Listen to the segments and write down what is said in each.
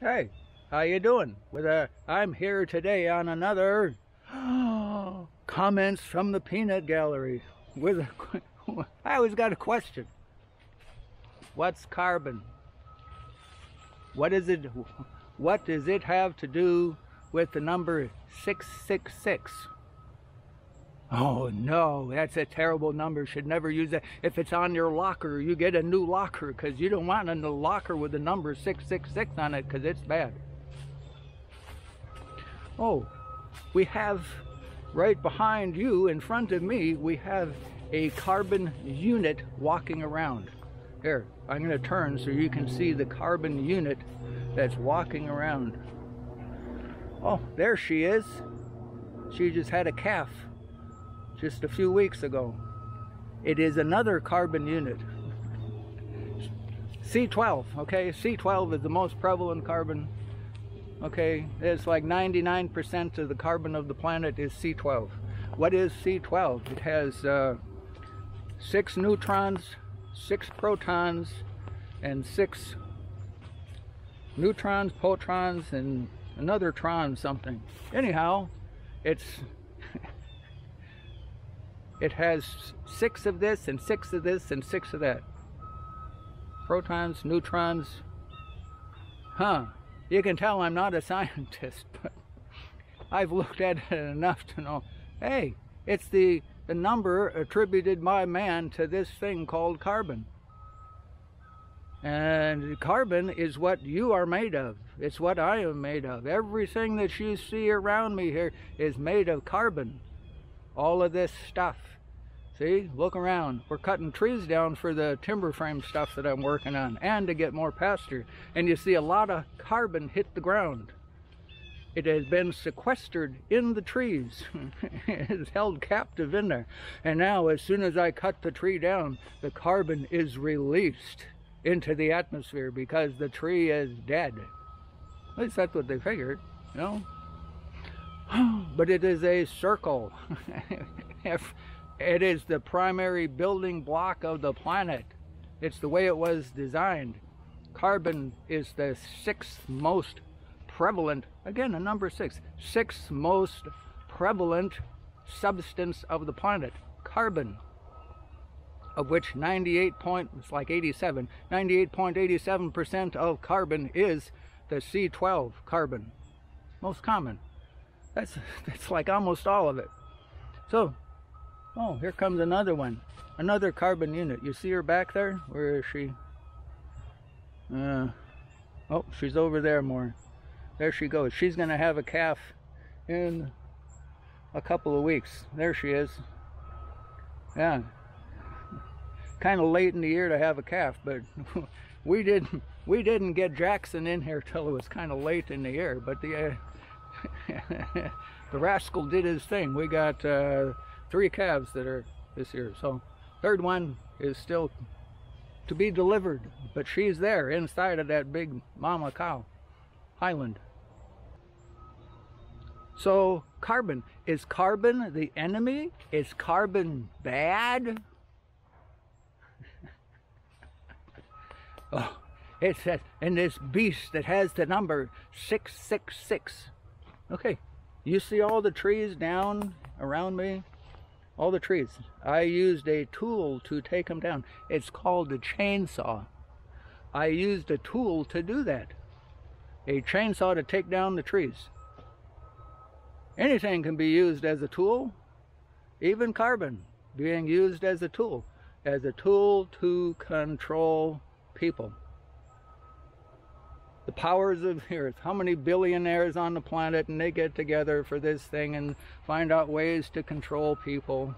Hey, how you doing? With a, I'm here today on another comments from the peanut gallery. With a, I always got a question. What's carbon? What is it? What does it have to do with the number 666? Oh no, that's a terrible number. Should never use that. If it's on your locker, you get a new locker because you don't want a new locker with the number 666 on it because it's bad. Oh, we have right behind you, in front of me, we have a carbon unit walking around. Here, I'm going to turn so you can see the carbon unit that's walking around. Oh, there she is. She just had a calf just a few weeks ago. It is another carbon unit. C12, okay? C12 is the most prevalent carbon. Okay, it's like 99% of the carbon of the planet is C12. What is C12? It has uh, six neutrons, six protons, and six neutrons, protons, and another tron something. Anyhow, it's it has six of this and six of this and six of that. Protons, neutrons. Huh. You can tell I'm not a scientist, but I've looked at it enough to know, hey, it's the, the number attributed by man to this thing called carbon. And carbon is what you are made of. It's what I am made of. Everything that you see around me here is made of carbon. All of this stuff. See, look around. We're cutting trees down for the timber frame stuff that I'm working on and to get more pasture. And you see a lot of carbon hit the ground. It has been sequestered in the trees. it's held captive in there. And now, as soon as I cut the tree down, the carbon is released into the atmosphere because the tree is dead. At least that's what they figured, you know? but it is a circle. It is the primary building block of the planet. It's the way it was designed. Carbon is the sixth most prevalent, again, a number six, sixth most prevalent substance of the planet. Carbon, of which 98 point, it's like 87, 98.87% of carbon is the C12 carbon. Most common. That's, that's like almost all of it. So Oh, here comes another one. Another carbon unit. You see her back there? Where is she? Uh, oh, she's over there more. There she goes. She's going to have a calf in a couple of weeks. There she is. Yeah. Kind of late in the year to have a calf, but we didn't we didn't get Jackson in here till it was kind of late in the year. But the uh, the rascal did his thing. We got uh, three calves that are this year. So third one is still to be delivered, but she's there inside of that big mama cow, Highland. So carbon, is carbon the enemy? Is carbon bad? oh, it says, and this beast that has the number 666. Okay, you see all the trees down around me? All the trees. I used a tool to take them down. It's called a chainsaw. I used a tool to do that. A chainsaw to take down the trees. Anything can be used as a tool, even carbon being used as a tool, as a tool to control people the powers of the earth. How many billionaires on the planet and they get together for this thing and find out ways to control people,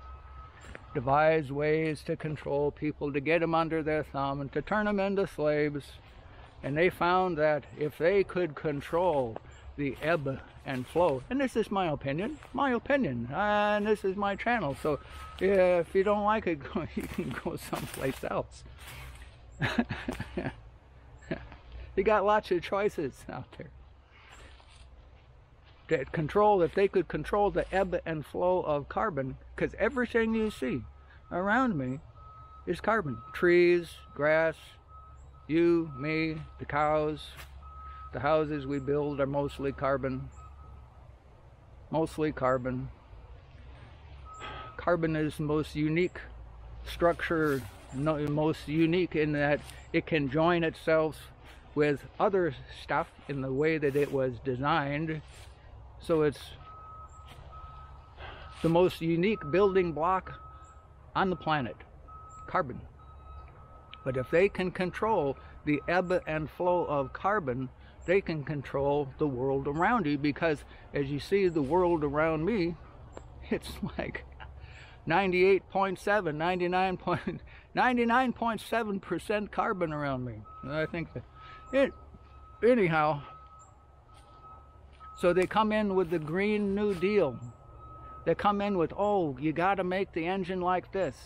devise ways to control people, to get them under their thumb and to turn them into slaves. And they found that if they could control the ebb and flow, and this is my opinion, my opinion, and this is my channel, so if you don't like it, you can go someplace else. You got lots of choices out there. To control, if they could control the ebb and flow of carbon, because everything you see around me is carbon. Trees, grass, you, me, the cows, The houses we build are mostly carbon. Mostly carbon. Carbon is the most unique structure, most unique in that it can join itself with other stuff in the way that it was designed. So it's the most unique building block on the planet, carbon. But if they can control the ebb and flow of carbon, they can control the world around you because as you see the world around me, it's like 98.7, 99.7% carbon around me. I think that it, anyhow, so they come in with the Green New Deal. They come in with, oh, you got to make the engine like this.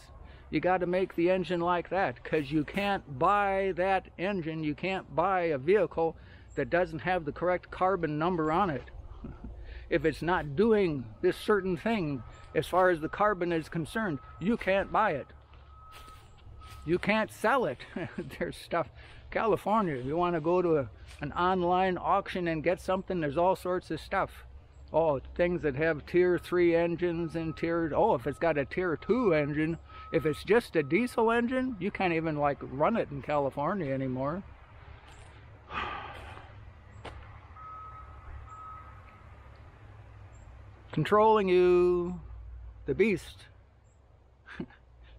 You got to make the engine like that because you can't buy that engine. You can't buy a vehicle that doesn't have the correct carbon number on it. if it's not doing this certain thing as far as the carbon is concerned, you can't buy it. You can't sell it. There's stuff. California, you want to go to a, an online auction and get something, there's all sorts of stuff. Oh, things that have tier 3 engines and tier... Oh, if it's got a tier 2 engine, if it's just a diesel engine, you can't even like run it in California anymore. Controlling you, the beast,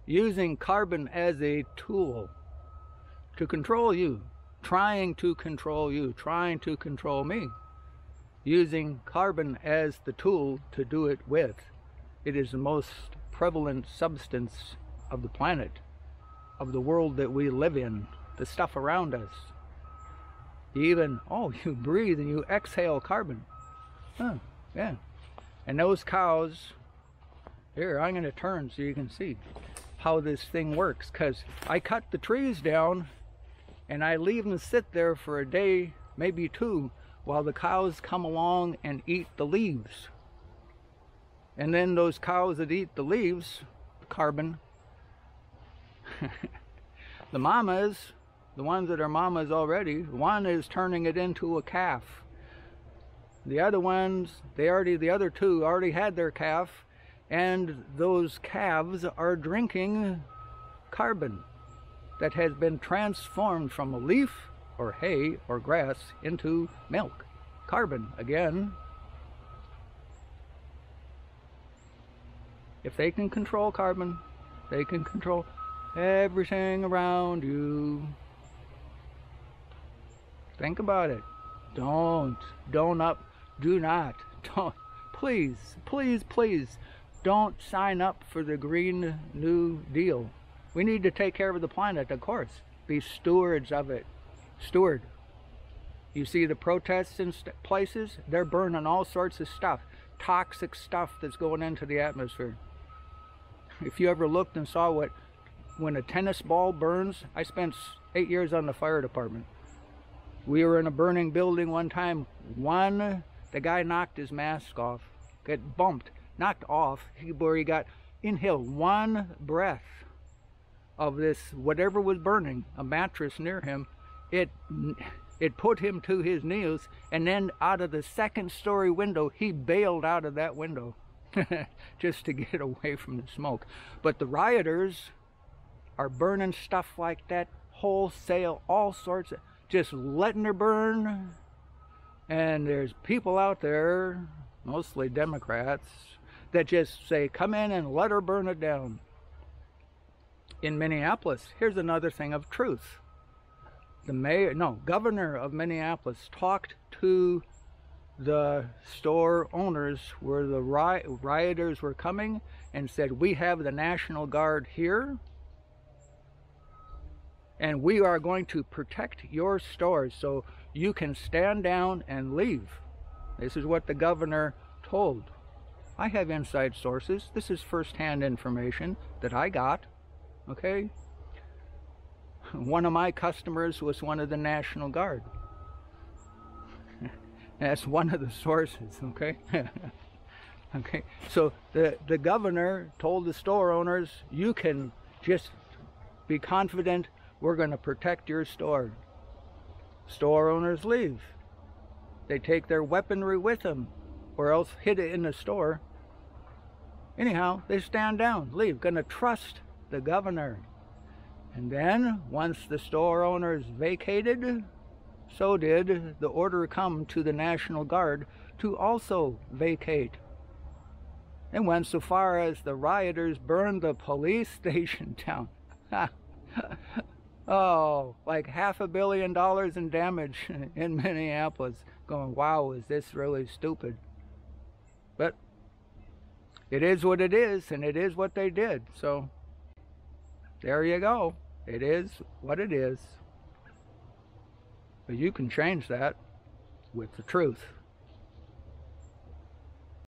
using carbon as a tool to control you, trying to control you, trying to control me, using carbon as the tool to do it with. It is the most prevalent substance of the planet, of the world that we live in, the stuff around us. even, oh, you breathe and you exhale carbon. Huh, yeah. And those cows, here, I'm going to turn so you can see how this thing works. Because I cut the trees down and I leave them sit there for a day, maybe two, while the cows come along and eat the leaves. And then those cows that eat the leaves, carbon, the mamas, the ones that are mamas already, one is turning it into a calf. The other ones, they already, the other two already had their calf, and those calves are drinking carbon that has been transformed from a leaf or hay or grass into milk. Carbon again. If they can control carbon, they can control everything around you. Think about it. Don't, don't up, do not, don't, please, please, please, don't sign up for the Green New Deal. We need to take care of the planet, of course. Be stewards of it. Steward. You see the protests in places? They're burning all sorts of stuff. Toxic stuff that's going into the atmosphere. If you ever looked and saw what when a tennis ball burns, I spent eight years on the fire department. We were in a burning building one time. One, the guy knocked his mask off, got bumped, knocked off, where he got inhaled one breath of this whatever was burning, a mattress near him. It it put him to his knees, and then out of the second story window, he bailed out of that window just to get away from the smoke. But the rioters are burning stuff like that wholesale, all sorts of, just letting her burn. And there's people out there, mostly Democrats, that just say, come in and let her burn it down. In Minneapolis, here's another thing of truth. The mayor, no, governor of Minneapolis talked to the store owners where the rioters were coming and said, we have the National Guard here and we are going to protect your stores so you can stand down and leave. This is what the governor told. I have inside sources. This is first-hand information that I got. Okay? One of my customers was one of the National Guard. That's one of the sources, okay? okay, so the, the governor told the store owners, you can just be confident we're going to protect your store. Store owners leave. they take their weaponry with them or else hid it in the store. Anyhow, they stand down, leave, gonna trust the governor. And then, once the store owners vacated, so did the order come to the National Guard to also vacate. They went so far as the rioters burned the police station down. oh, like half a billion dollars in damage in Minneapolis. Going, wow, is this really stupid? But it is what it is, and it is what they did. So there you go. It is what it is. But you can change that with the truth.